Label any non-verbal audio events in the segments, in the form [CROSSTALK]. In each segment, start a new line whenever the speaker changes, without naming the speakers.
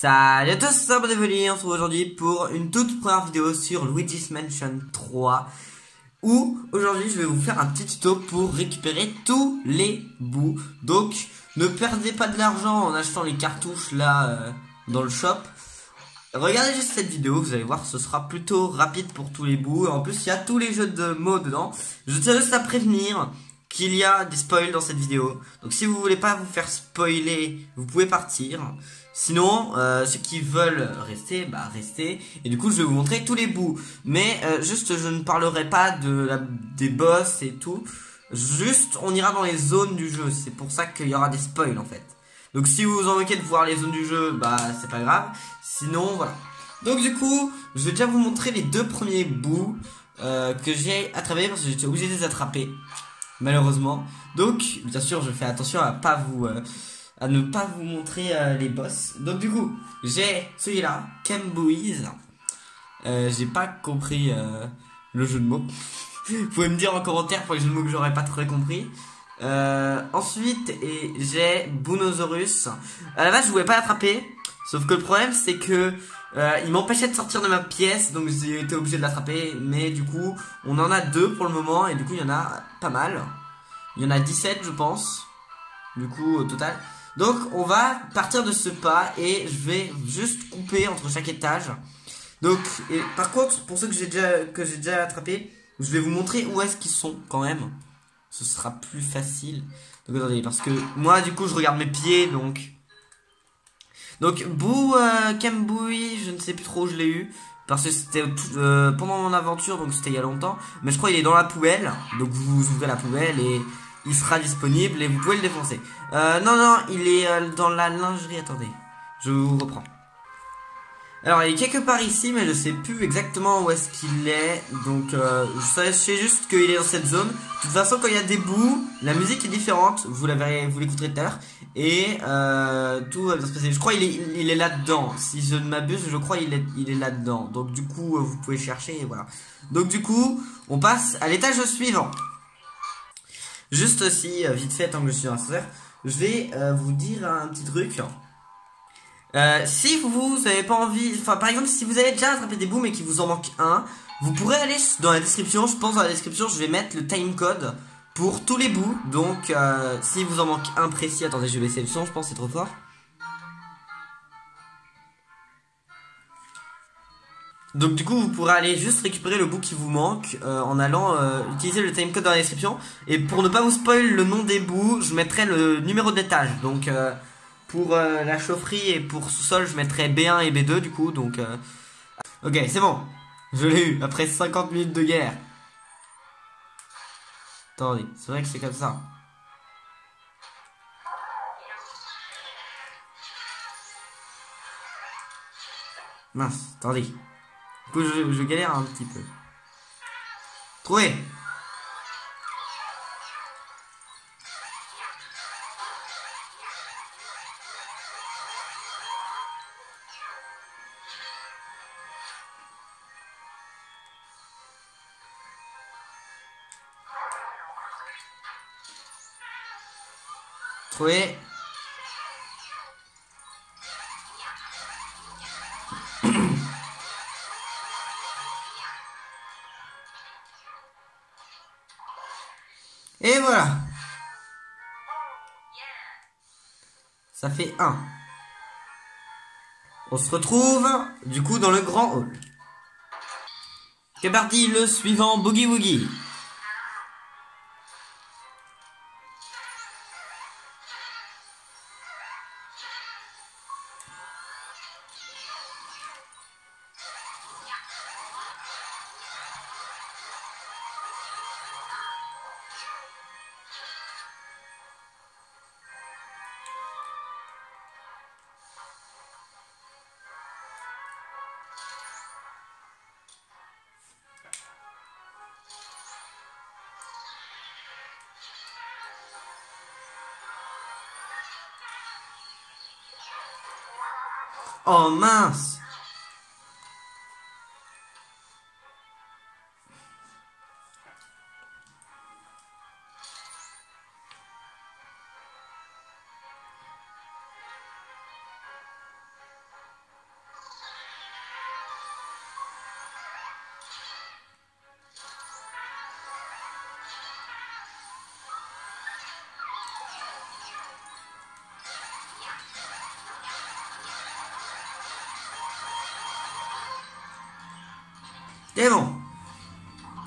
Salut à tous, c'est Abonnez-vous, on se retrouve aujourd'hui pour une toute première vidéo sur Luigi's Mansion 3 où aujourd'hui je vais vous faire un petit tuto pour récupérer tous les bouts. Donc ne perdez pas de l'argent en achetant les cartouches là euh, dans le shop. Regardez juste cette vidéo, vous allez voir, ce sera plutôt rapide pour tous les bouts. En plus, il y a tous les jeux de mots dedans. Je tiens juste à prévenir qu'il y a des spoils dans cette vidéo. Donc si vous voulez pas vous faire spoiler, vous pouvez partir. Sinon, euh, ceux qui veulent rester, bah restez. Et du coup, je vais vous montrer tous les bouts. Mais euh, juste, je ne parlerai pas de des boss et tout. Juste, on ira dans les zones du jeu. C'est pour ça qu'il y aura des spoils en fait. Donc si vous vous de voir les zones du jeu, bah c'est pas grave. Sinon, voilà. Donc du coup, je vais déjà vous montrer les deux premiers bouts euh, que j'ai attrapés parce que j'étais obligé de les attraper. Malheureusement. Donc, bien sûr, je fais attention à pas vous... À ne pas vous montrer euh, les boss. Donc du coup, j'ai celui-là, Camboise. Euh, j'ai pas compris euh, le jeu de mots. [LAUGHS] vous pouvez me dire en commentaire pour les jeux de mots que j'aurais pas très compris. Euh, ensuite, et j'ai Bunosaurus. À la base, je voulais pas l'attraper. Sauf que le problème, c'est que euh, il m'empêchait de sortir de ma pièce, donc j'ai été obligé de l'attraper. Mais du coup, on en a deux pour le moment, et du coup, il y en a pas mal. Il y en a 17, je pense. Du coup, au total. Donc on va partir de ce pas et je vais juste couper entre chaque étage. Donc et par contre pour ceux que j'ai déjà que attrapé, je vais vous montrer où est-ce qu'ils sont quand même. Ce sera plus facile. Donc attendez parce que moi du coup je regarde mes pieds donc donc Bou euh, Kambui, je ne sais plus trop où je l'ai eu parce que c'était euh, pendant mon aventure donc c'était il y a longtemps, mais je crois qu'il est dans la poubelle. Donc vous ouvrez la poubelle et il sera disponible et vous pouvez le défoncer. Euh, non, non, il est euh, dans la lingerie. Attendez, je vous reprends. Alors, il est quelque part ici, mais je sais plus exactement où est-ce qu'il est. Donc, euh, je sais juste qu'il est dans cette zone. De toute façon, quand il y a des bouts, la musique est différente. Vous la verrez, vous l'écouterez tout à l'heure. Et tout va bien se passer. Je crois qu'il est, il est là-dedans. Si je ne m'abuse, je crois qu'il est, il est là-dedans. Donc, du coup, vous pouvez chercher voilà. Donc, du coup, on passe à l'étage suivant. Juste aussi, euh, vite fait, tant que je suis dans je vais euh, vous dire un petit truc. Euh, si vous n'avez pas envie, enfin par exemple si vous avez déjà attrapé des bouts mais qu'il vous en manque un, vous pourrez aller dans la description, je pense dans la description je vais mettre le time code pour tous les bouts. Donc euh, si vous en manque un précis, attendez je vais baisser le son, je pense c'est trop fort. Donc du coup vous pourrez aller juste récupérer le bout qui vous manque euh, en allant euh, utiliser le timecode dans la description. Et pour ne pas vous spoil le nom des bouts je mettrai le numéro d'étage. Donc euh, pour la chaufferie et pour sous-sol je mettrai B1 et B2 du coup. Donc ok c'est bon. Je l'ai eu après 50 minutes de guerre. Attendez c'est vrai que c'est comme ça. Mince attendez je, galère un petit peu. Trouvé Trouvé fait 1. On se retrouve du coup dans le grand hall. C'est parti, le suivant, Boogie Woogie. Oh mince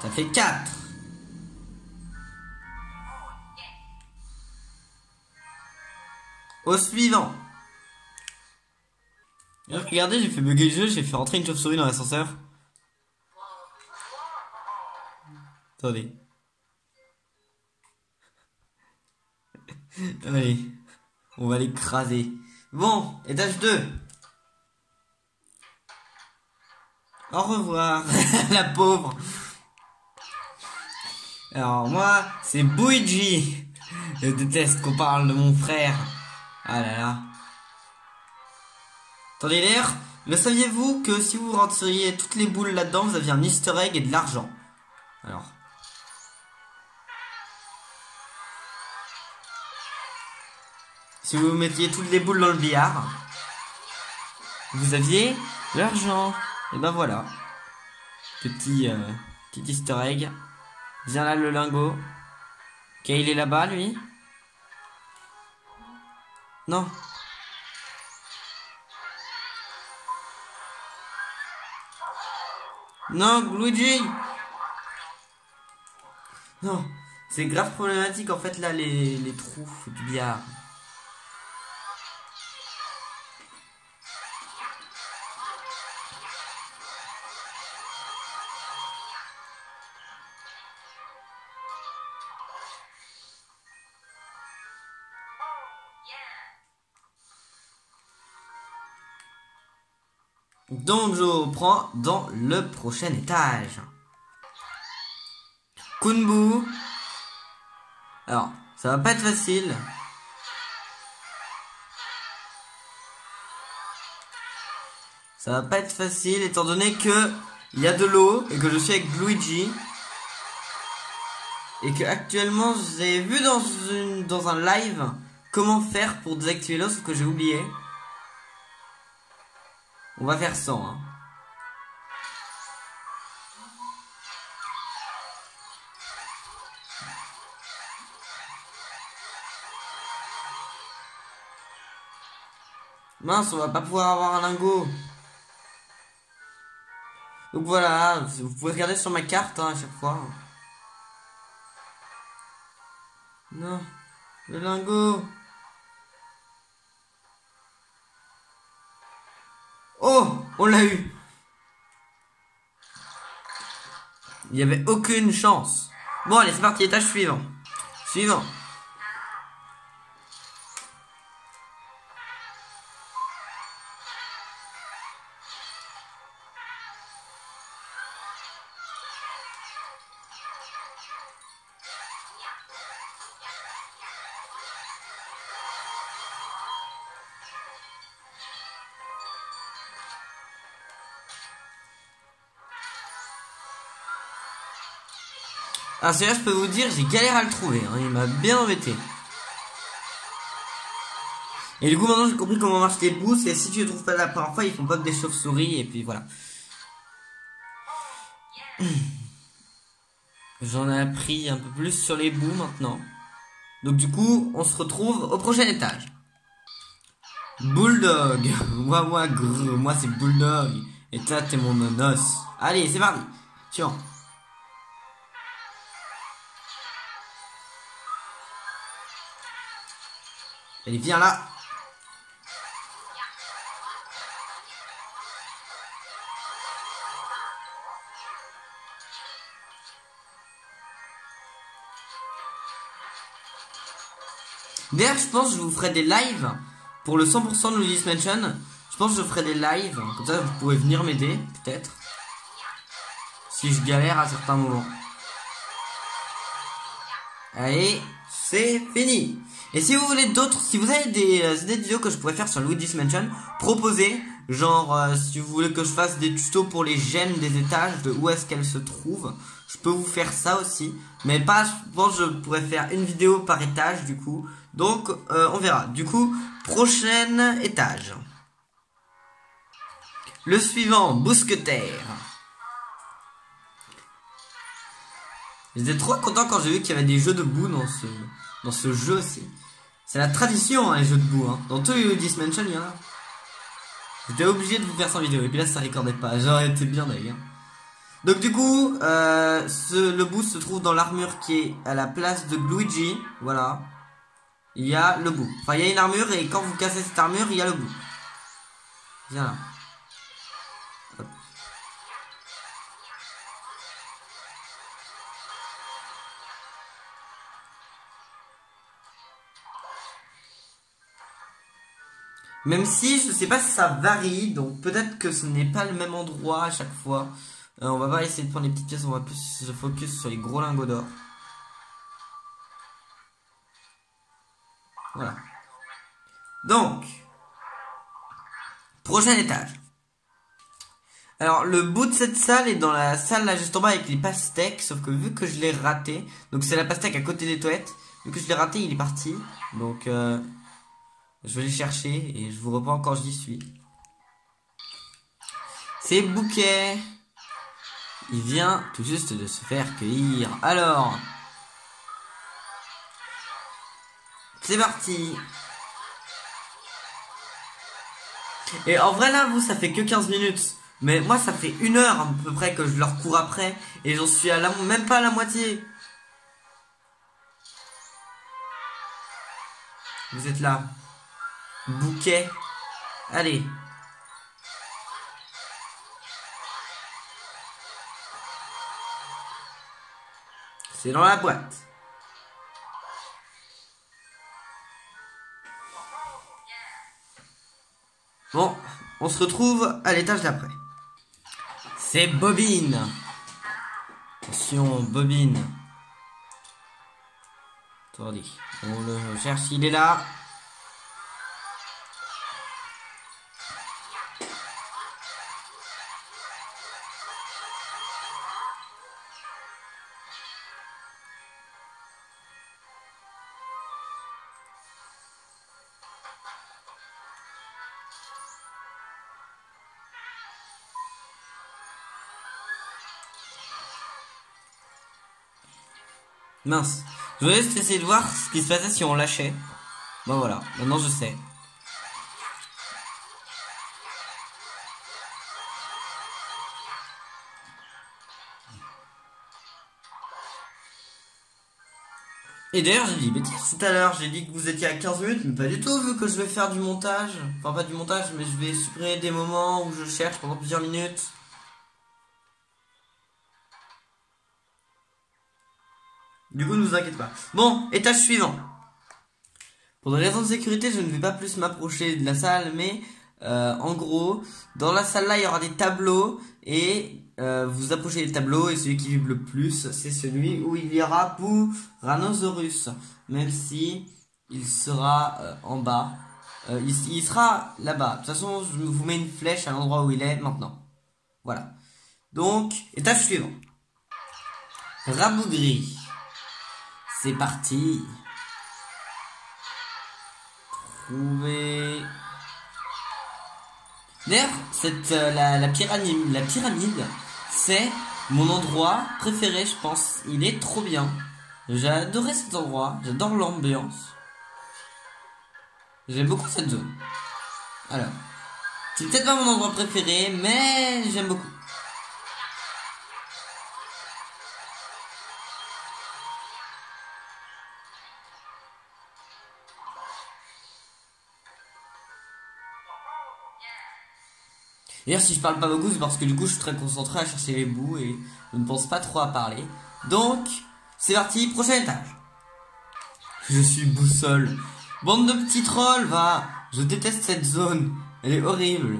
Ça fait 4. Au suivant. Regardez, j'ai fait bugger le jeu, j'ai fait rentrer une chauve-souris dans l'ascenseur. Attendez. [LAUGHS] Allez. On va l'écraser. Bon, étage 2. Au revoir, [LAUGHS] la pauvre. Alors moi, c'est Buigi. Je déteste qu'on parle de mon frère. Ah là là. Attendez l'air. Le saviez-vous que si vous rentriez toutes les boules là-dedans, vous aviez un easter egg et de l'argent? Alors. Si vous mettiez toutes les boules dans le billard, vous aviez l'argent. Et ben voilà. Petit, euh, petit easter egg. Viens là le lingot. Ok, il est là-bas lui. Non. Non, Luigi Non, c'est grave problématique en fait là les, les trous du billard. Donc je prends dans le prochain étage. Kunbu. Alors, ça va pas être facile. Ça va pas être facile étant donné que il y a de l'eau et que je suis avec Luigi. Et que actuellement j'ai vu dans, dans un live comment faire pour désactiver l'eau, ce que j'ai oublié. On va faire 100. Hein. Mince, on va pas pouvoir avoir un lingot. Donc voilà, vous pouvez regarder sur ma carte hein, à chaque fois. Non, le lingot. Oh, on l'a eu. Il n'y avait aucune chance. Bon, allez, c'est parti, étage suivant. Suivant. Ah, celui-là, je peux vous dire, j'ai galéré à le trouver. Hein. Il m'a bien embêté. Et du coup, maintenant, j'ai compris comment marchent les boosts. Et si tu le trouves pas la première fois, ils font pas des chauves-souris. Et puis voilà. [CLEARS THROAT] J'en ai appris un peu plus sur les bouts maintenant. Donc du coup, on se retrouve au prochain étage. Bulldog. [LAUGHS] moi, moi, moi c'est Bulldog. Et toi, t'es mon nonos. Allez, c'est parti. Tiens. Allez, viens là. D'ailleurs, je pense que je vous ferai des lives pour le 100% de Luigi's Mansion. Je pense que je ferai des lives, comme ça vous pouvez venir m'aider, peut-être. Si je galère à certains moments. Allez, c'est fini. Et si vous voulez d'autres, si vous avez des, euh, des vidéos que je pourrais faire sur Luigi's Mansion, proposez. Genre, euh, si vous voulez que je fasse des tutos pour les gemmes des étages, de où est-ce qu'elles se trouvent, je peux vous faire ça aussi. Mais pas, je pense que je pourrais faire une vidéo par étage du coup. Donc, euh, on verra. Du coup, prochain étage. Le suivant, Bousquetaire. J'étais trop content quand j'ai vu qu'il y avait des jeux de boue dans ce, dans ce jeu. C'est la tradition, hein, les jeux de boue. Hein. Dans tous les Mansion, il y en a. J'étais obligé de vous faire sans vidéo. Et puis là, ça recordait pas. J'aurais été bien d'ailleurs. Donc du coup, euh, le bout se trouve dans l'armure qui est à la place de Luigi. Voilà. Il y a le bout. Enfin, il y a une armure et quand vous cassez cette armure, il y a le bout. Viens là. Même si je sais pas si ça varie, donc peut-être que ce n'est pas le même endroit à chaque fois. Euh, on va pas essayer de prendre les petites pièces, on va plus se focus sur les gros lingots d'or. Voilà. Donc, prochain étage. Alors, le bout de cette salle est dans la salle là juste en bas avec les pastèques, sauf que vu que je l'ai raté, donc c'est la pastèque à côté des toilettes, vu que je l'ai raté, il est parti. Donc, euh, je vais les chercher et je vous reprends quand j'y suis. C'est Bouquet. Il vient tout juste de se faire cueillir. Alors, c'est parti. Et en vrai là, vous, ça fait que 15 minutes. Mais moi, ça fait une heure à peu près que je leur cours après. Et j'en suis à la, même pas à la moitié. Vous êtes là. Bouquet. Allez. C'est dans la boîte. Bon, on se retrouve à l'étage d'après. C'est Bobine. Attention, Bobine. Attendez, on le cherche, il est là. Mince. Je voulais juste essayer de voir ce qui se passait si on lâchait. Bon voilà, maintenant je sais. Et d'ailleurs, j'ai dit bêtise tout à l'heure, j'ai dit que vous étiez à 15 minutes, mais pas du tout, vu que je vais faire du montage. Enfin, pas du montage, mais je vais supprimer des moments où je cherche pendant plusieurs minutes. Du coup, ne vous inquiétez pas. Bon, étage suivant. Pour des raisons de sécurité, je ne vais pas plus m'approcher de la salle, mais euh, en gros, dans la salle là, il y aura des tableaux et euh, vous approchez les tableaux et celui qui vibre le plus, c'est celui où il y aura Rhinosaurus, même si il sera euh, en bas. Euh, il, il, sera là-bas. De toute façon, je vous mets une flèche à l'endroit où il est maintenant. Voilà. Donc, étage suivant. Rabougri. C'est parti. Trouver. D'ailleurs, cette euh, la, pyramide, la pyramide, c'est mon endroit préféré, je pense. Il est trop bien. J'ai adoré cet endroit. J'adore l'ambiance. J'aime beaucoup cette zone. Alors, c'est peut-être pas mon endroit préféré, mais j'aime beaucoup. D'ailleurs, si je parle pas beaucoup, c'est parce que du coup, je suis très concentré à chercher les bouts et je ne pense pas trop à parler. Donc, c'est parti, prochain étage. Je suis boussole. Bande de petits trolls, va. Je déteste cette zone. Elle est horrible.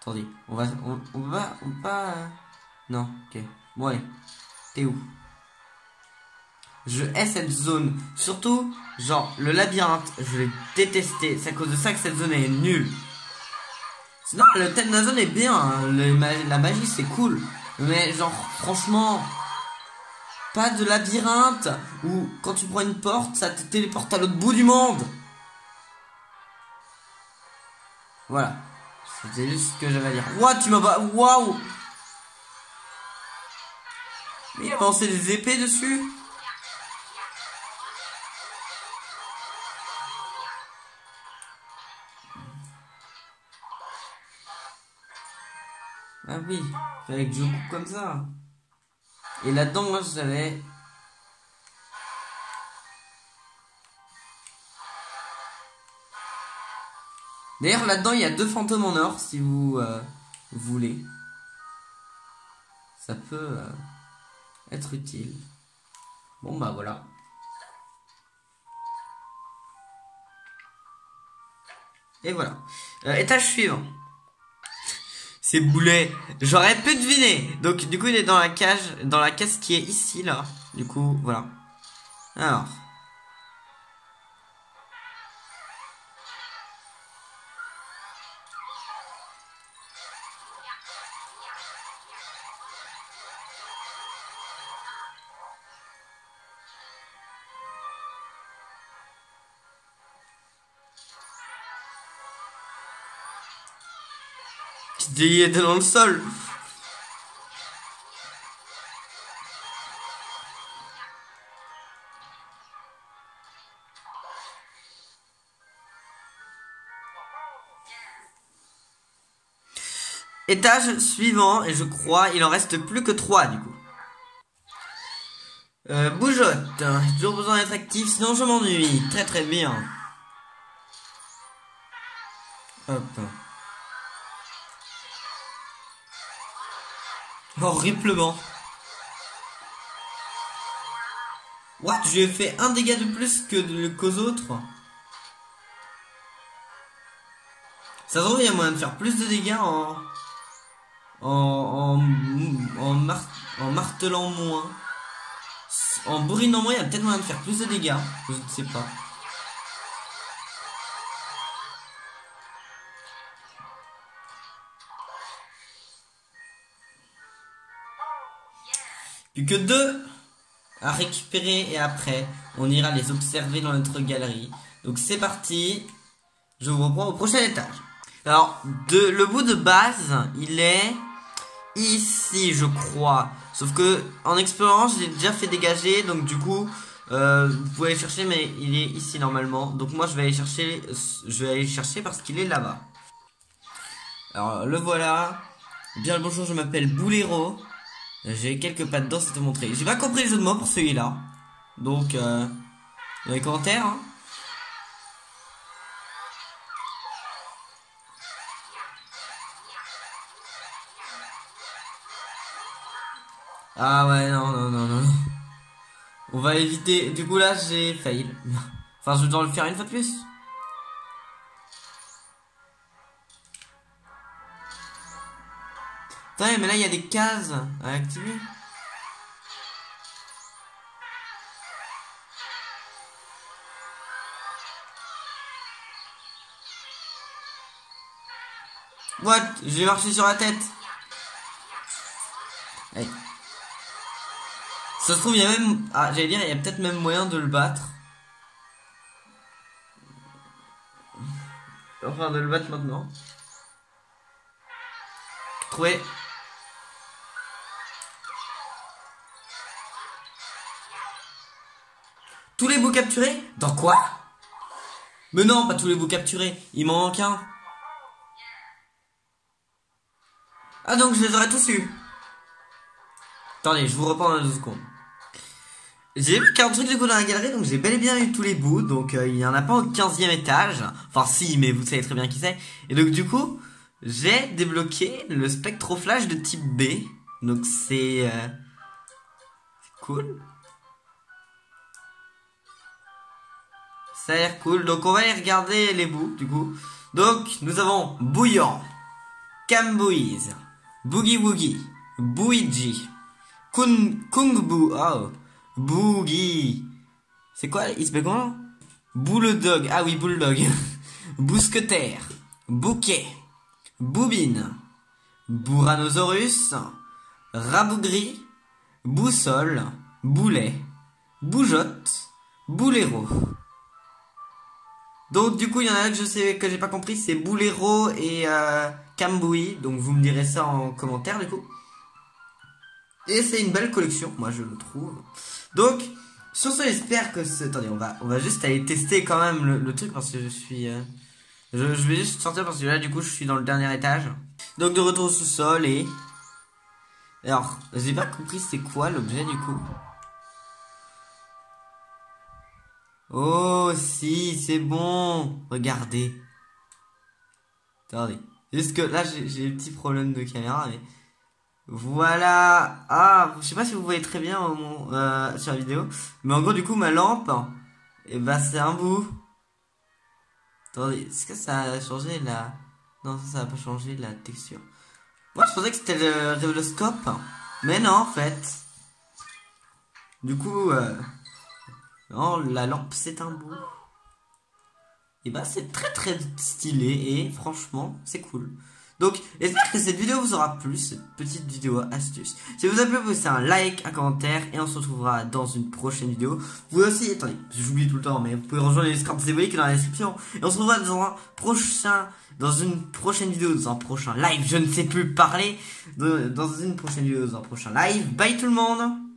Attendez, on va, on, va, on va pas. Non, ok. Bon allez, t'es où? Je hais cette zone. Surtout, genre, le labyrinthe, je l'ai détesté. C'est à cause de ça que cette zone est nulle. Non, le thème est bien. Hein. la magie, c'est cool. Mais genre, franchement, pas de labyrinthe où quand tu prends une porte, ça te téléporte à l'autre bout du monde. Voilà. C'était juste ce que j'avais à dire. What, tu m'as. Waouh Mais il a lancé des épées dessus Ah oui, fallait que je coupe comme ça. Et là-dedans, moi, j'avais... D'ailleurs, là-dedans, il y a deux fantômes en or, si vous euh, voulez. Ça peut euh, être utile. Bon, bah voilà. Et voilà. Euh, étage suivant. C'est boulet. J'aurais pu deviner. Donc du coup il est dans la cage, dans la case qui est ici là. Du coup voilà. Alors. Il était dans le sol. Étage suivant, et je crois, il en reste plus que 3 du coup. Euh, bougeotte, j'ai toujours besoin d'être actif, sinon je m'ennuie. Très très bien. Hop. Horriblement. What Je lui ai fait un dégât de plus que qu'aux autres? Ça se trouve, il y a moyen de faire plus de dégâts en. En. En, en, martelant moins. En bourrinant moins, il y a peut-être moyen de faire plus de dégâts. Je ne sais pas. Que deux à récupérer et après, on ira les observer dans notre galerie. Donc c'est parti. Je vous reprends au prochain étage. Alors, le bout de base, il est ici, je crois. Sauf que en expérience, j'ai déjà fait dégager, donc du coup, euh, vous pouvez aller chercher, mais il est ici normalement. Donc moi, je vais aller chercher, je vais aller chercher parce qu'il est là-bas. Alors, le voilà. Bien le bonjour, je m'appelle Boulero. J'ai quelques pattes d'or, c'est te montrer. J'ai pas compris le jeu de mots pour celui-là. Donc, euh, dans les commentaires. Hein. Ah ouais, non, non, non, non. On va éviter. Du coup, là, j'ai fail. [LAUGHS] enfin, je dois le faire une fois de plus. Mais là, il y a des cases à activer. What? J'ai marché sur la tête. Ça se trouve, il y a même... Ah, j'allais dire, il y a peut-être même moyen de le battre. Enfin, de le battre maintenant. Trouvé. Capturés Dans quoi? Mais non, pas tous les bouts capturés. Il m'en manque un. Ah donc je les aurais tous eu. Attendez, je vous reprends dans deux secondes. J'ai eu 40 trucs de coup dans la galerie, donc j'ai bel et bien eu tous les bouts. Donc euh, il n'y en a pas au 15 e étage. Enfin si, mais vous savez très bien qui c'est. Et donc du coup, j'ai débloqué le spectroflash de type B. Donc c'est... Euh, cool. Ça a l'air cool. Donc on va aller regarder les bouts du coup. Donc nous avons Bouillant, Camboise, Boogie Woogie, Bouiji, Kung, Kung Boo, oh, Boogie. C'est quoi? Il s'appelle comment? Ah oui Bulldog. [LAUGHS] Bousquetaire, Bouquet, Boubine, Bouranosaurus, Rabougri, Boussole, Boulet, Boujotte, Boulero. Donc du coup, il y en a un que je sais que j'ai pas compris, c'est Boulero et euh, Camboui. Donc vous me direz ça en commentaire du coup. Et c'est une belle collection, moi je le trouve. Donc sur ce, j'espère que ce... Attendez, on va, on va juste aller tester quand même le, truc parce que je suis... Euh, je, je, vais juste sortir parce que là du coup je suis dans le dernier étage. Donc de retour au sous-sol et Alors, j'ai pas compris c'est quoi l'objet du coup. Oh si, c'est bon. Regardez. Attendez. Juste que là j'ai un petit problème de caméra mais voilà. Ah, je sais pas si vous voyez très bien euh, sur la vidéo, mais en gros du coup ma lampe, et eh ben, c'est un bout. Attendez, est-ce que ça a changé la Non, ça, ça a pas changé la texture. Moi je pensais que c'était le révéloscope, mais non en fait. Du coup, euh... non, la lampe c'est un bout. Et bah c'est très très stylé et franchement c'est cool. Donc, j'espère que cette vidéo vous aura plu, cette petite vidéo astuce. Si vous a plu, vous un like, un commentaire, et on se retrouvera dans une prochaine vidéo. Vous aussi, attendez, j'oublie tout le temps, mais vous pouvez rejoindre les Discord, qui dans la description. Et on se retrouvera dans un prochain, dans une prochaine vidéo, dans un prochain live, je ne sais plus parler, dans une prochaine vidéo, dans un prochain live. Bye tout le monde